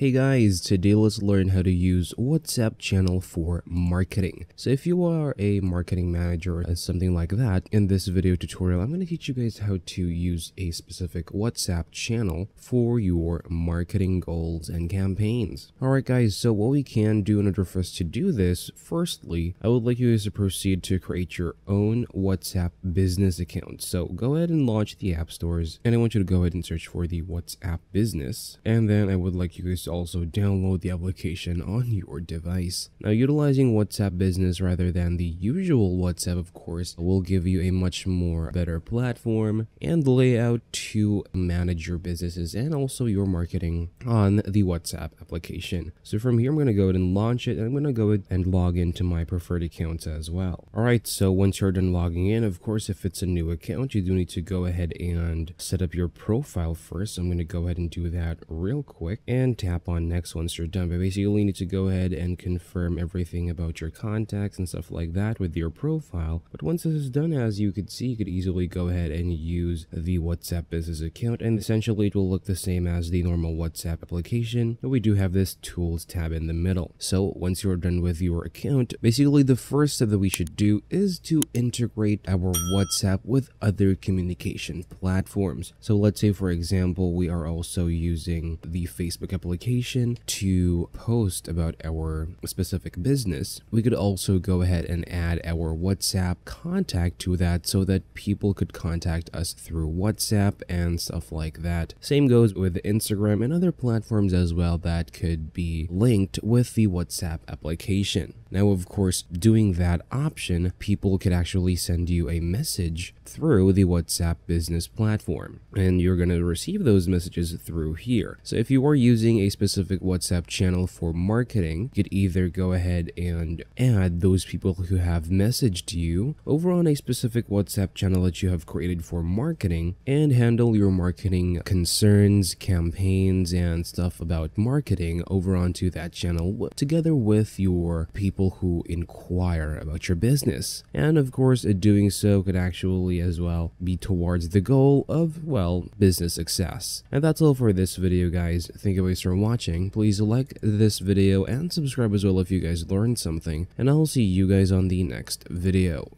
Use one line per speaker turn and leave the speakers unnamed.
Hey guys, today let's learn how to use WhatsApp channel for marketing. So if you are a marketing manager or something like that, in this video tutorial, I'm going to teach you guys how to use a specific WhatsApp channel for your marketing goals and campaigns. Alright guys, so what we can do in order for us to do this, firstly, I would like you guys to proceed to create your own WhatsApp business account. So go ahead and launch the app stores and I want you to go ahead and search for the WhatsApp business. And then I would like you guys also download the application on your device. Now, utilizing WhatsApp Business rather than the usual WhatsApp, of course, will give you a much more better platform and layout to manage your businesses and also your marketing on the WhatsApp application. So from here, I'm going to go ahead and launch it and I'm going to go ahead and log into my preferred accounts as well. All right, so once you're done logging in, of course, if it's a new account, you do need to go ahead and set up your profile first. I'm going to go ahead and do that real quick and tap tap on next once you're done. But basically, you need to go ahead and confirm everything about your contacts and stuff like that with your profile. But once this is done, as you could see, you could easily go ahead and use the WhatsApp business account. And essentially, it will look the same as the normal WhatsApp application. But we do have this tools tab in the middle. So once you're done with your account, basically the first step that we should do is to integrate our WhatsApp with other communication platforms. So let's say, for example, we are also using the Facebook application application to post about our specific business, we could also go ahead and add our WhatsApp contact to that so that people could contact us through WhatsApp and stuff like that. Same goes with Instagram and other platforms as well that could be linked with the WhatsApp application. Now, of course, doing that option, people could actually send you a message through the WhatsApp business platform, and you're going to receive those messages through here. So if you are using a specific WhatsApp channel for marketing, you could either go ahead and add those people who have messaged you over on a specific WhatsApp channel that you have created for marketing and handle your marketing concerns, campaigns, and stuff about marketing over onto that channel together with your people people who inquire about your business. And of course, doing so could actually as well be towards the goal of, well, business success. And that's all for this video, guys. Thank you guys for watching. Please like this video and subscribe as well if you guys learned something. And I'll see you guys on the next video.